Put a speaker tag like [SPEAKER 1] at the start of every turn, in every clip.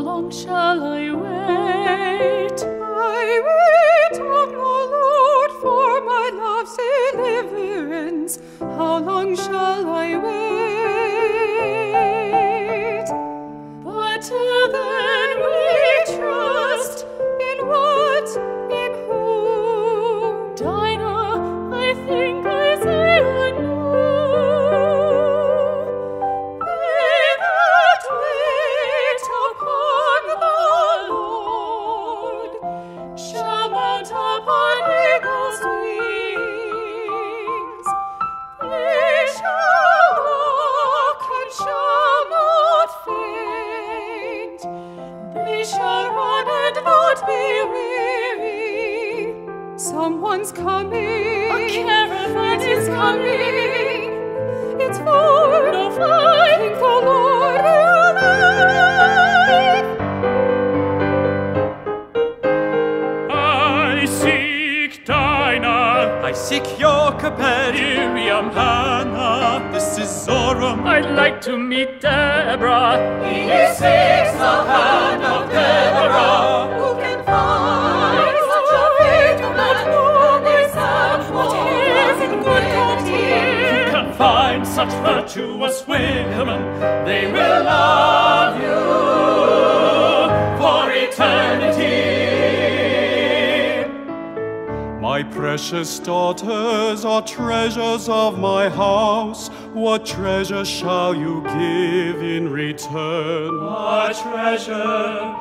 [SPEAKER 1] long shall I wait?
[SPEAKER 2] I wait on the Lord for my love's deliverance. How long coming.
[SPEAKER 1] A caravan is coming.
[SPEAKER 2] It's for
[SPEAKER 1] no flight.
[SPEAKER 2] The Lord we're.
[SPEAKER 3] I seek Dinah.
[SPEAKER 4] I seek Jochebed.
[SPEAKER 3] Miriam, Hannah.
[SPEAKER 4] This is Zoram.
[SPEAKER 3] I'd like to meet Deborah.
[SPEAKER 2] He seeks the hand of Deborah. Such
[SPEAKER 3] virtuous women. They will love you for eternity.
[SPEAKER 4] My precious daughters are treasures of my house. What treasure shall you give in return?
[SPEAKER 3] A treasure.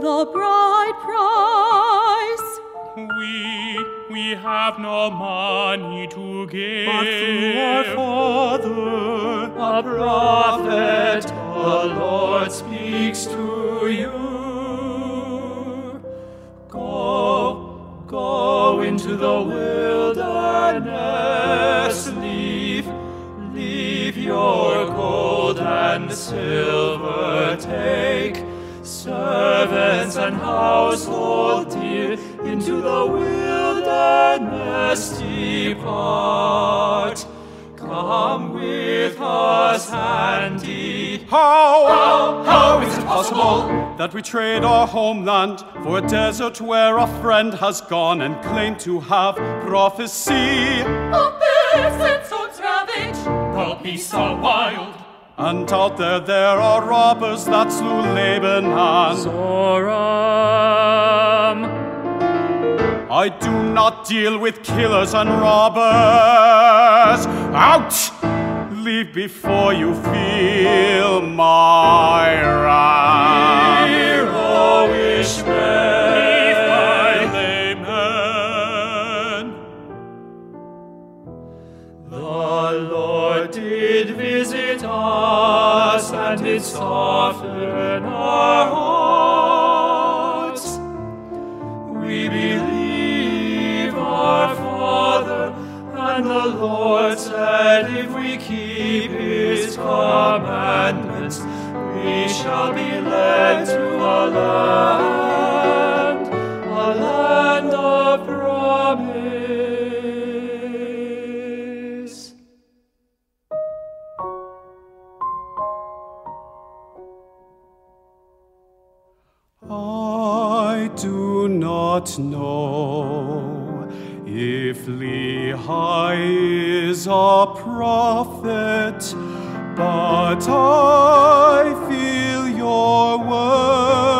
[SPEAKER 2] The bride price.
[SPEAKER 3] We, we have no money to give.
[SPEAKER 4] But through our Father,
[SPEAKER 3] a prophet, the Lord speaks to you. Go, go into the wilderness, leave, leave your gold and silver, take servants and household dear into the wilderness depart. Come with us and eat.
[SPEAKER 4] How,
[SPEAKER 3] How, how is it possible?
[SPEAKER 4] that we trade our homeland for a desert where a friend has gone and claimed to have prophecy?
[SPEAKER 2] Of beasts and swords ravage.
[SPEAKER 3] The beasts are wild.
[SPEAKER 4] And out there there are robbers that slew Laban and
[SPEAKER 3] Zoram.
[SPEAKER 4] I do not deal with killers and robbers. Out! Leave before you feel my wrath.
[SPEAKER 3] The Lord did visit us and did soften our hearts. And the Lord said, If we keep His commandments, we shall be led to a land, a land of promise.
[SPEAKER 4] I do not know if Lehi is a prophet, but I feel your words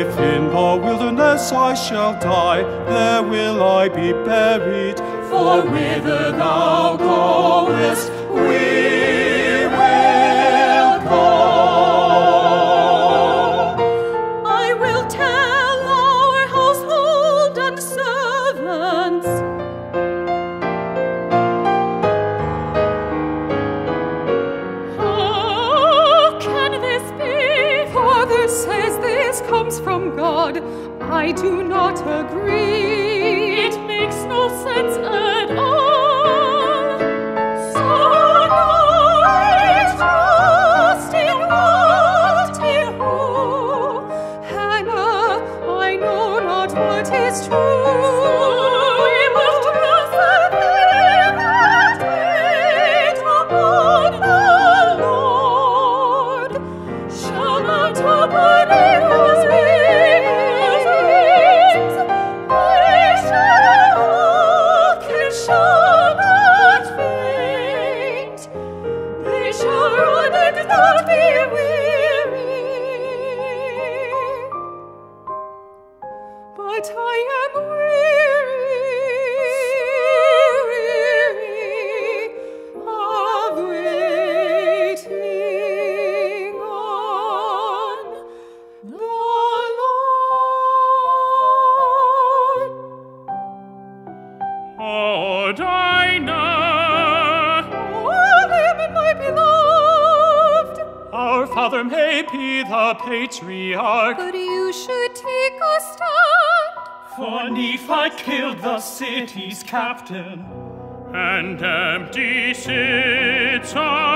[SPEAKER 4] If in the wilderness I shall die, there will I be buried.
[SPEAKER 2] For whither thou goest, we I do not agree.
[SPEAKER 1] It makes no
[SPEAKER 2] sense. but I am weary.
[SPEAKER 1] Our father may be the patriarch.
[SPEAKER 2] But you should take a stand.
[SPEAKER 1] For Nephi killed the city's captain. And empty sits our